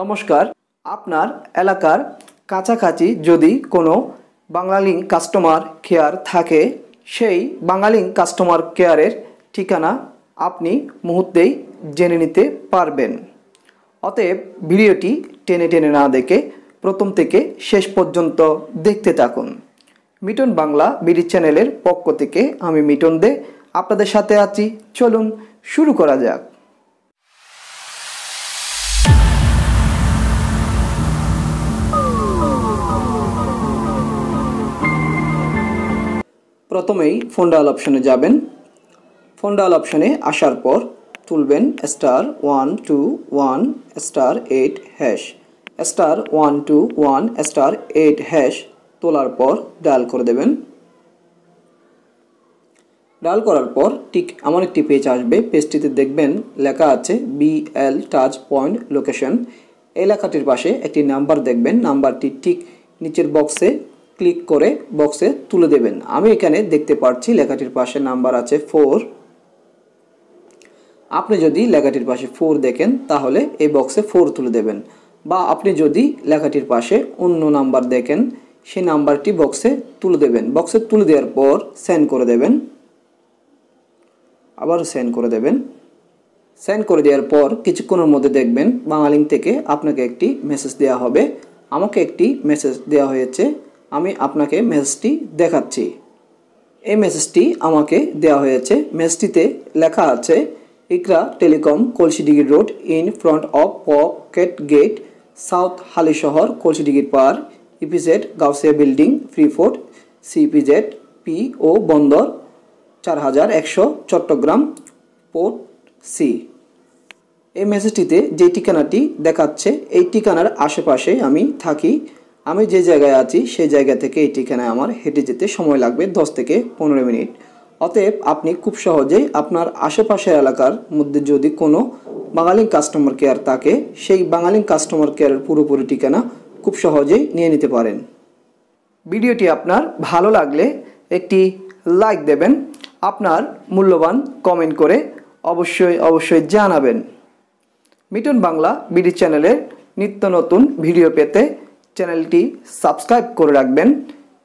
নমস্কার, আপনার এলাকার কাছাকাছি যদি কোনো বাংলালিঙ্ক কাস্টমার কেয়ার থাকে, সেই বাঙালিং কাস্টমার কেয়ারের ঠিকানা আপনি মুহূর্তেই জেনে নিতে পারবেন। অতএব ভিডিওটি টেনে টেনে না দেখে প্রথম থেকে শেষ পর্যন্ত দেখতে থাকুন। মিটন বাংলা বিডি চ্যানেলের পক্ষ থেকে আমি মিটন দে আপনাদের সাথে আছি। চলুন শুরু করা যাক। প্রথমেই ফোন ডায়াল অপশনে যাবেন। ফোন ডায়াল অপশনে আসার পর তুলবেন star one two one star eight hash star one two one star eight hash তোলার পর ডায়াল করে দেবেন। ডায়াল করার পর ঠিক এমন একটি পেজ আসবে। পেজটিতে দেখবেন লেখা আছে বিএল টাচ পয়েন্ট লোকেশন এই লেখাটির পাশে একটি নাম্বার দেখবেন। নাম্বারটি ঠিক নিচের বক্সে ক্লিক করে বক্সে তুলে দেবেন। আমি এখানে দেখতে পাচ্ছি লেখাটির পাশে নাম্বার আছে ফোর আপনি যদি লেখাটির পাশে ফোর দেখেন, তাহলে এই বক্সে ফোর তুলে দেবেন। বা আপনি যদি লেখাটির পাশে অন্য নাম্বার দেখেন, সেই নাম্বারটি বক্সে তুলে দেবেন। বক্সে তুলে দেওয়ার পর সেন্ড করে দেবেন। আবার সেন্ড করে দেবেন। সেন্ড করে দেওয়ার পর কিছুক্ষণের মধ্যে দেখবেন বাঙালিং থেকে আপনাকে একটি মেসেজ দেওয়া হবে। আমাকে একটি মেসেজ দেওয়া হয়েছে আমি আপনাকে মেসেজটি দেখাচ্ছি। এই মেসেজটি আমাকে দেওয়া হয়েছে। মেসেজটিতে লেখা আছে, Iqra telecom Kalshidighi road in front of pocket gate south হালি হালিশহর কলসিডিগির পার EPZ Gausia building free port CPZ P O Bandar চার হাজার একশো চট্টগ্রাম পোর্ট সি। এই মেসেজটিতে যে ঠিকানাটি দেখাচ্ছে, এই ঠিকানার আশেপাশে আমি থাকি। আমি যে জায়গায় আছি, সেই জায়গা থেকে এই ঠিকানায় আমার হেঁটে যেতে সময় লাগবে দশ থেকে পনেরো মিনিট। অতএব আপনি খুব সহজেই আপনার আশেপাশের এলাকার মধ্যে যদি কোনো বাঙালি কাস্টমার কেয়ার থাকে, সেই বাঙালি কাস্টমার কেয়ারের পুরোপুরি ঠিকানা খুব সহজেই নিয়ে নিতে পারেন। ভিডিওটি আপনার ভালো লাগলে একটি লাইক দেবেন, আপনার মূল্যবান কমেন্ট করে অবশ্যই অবশ্যই জানাবেন। মিটন বাংলা, বিডি চ্যানেলের নিত্য নতুন ভিডিও পেতে চ্যানেলটি সাবস্ক্রাইব করে রাখবেন।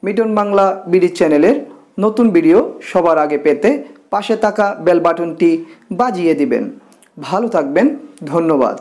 মিটন বাংলা বিডি চ্যানেলের নতুন ভিডিও সবার আগে পেতে পাশে থাকা বেল বাটনটি বাজিয়ে দিবেন। ভালো থাকবেন, ধন্যবাদ।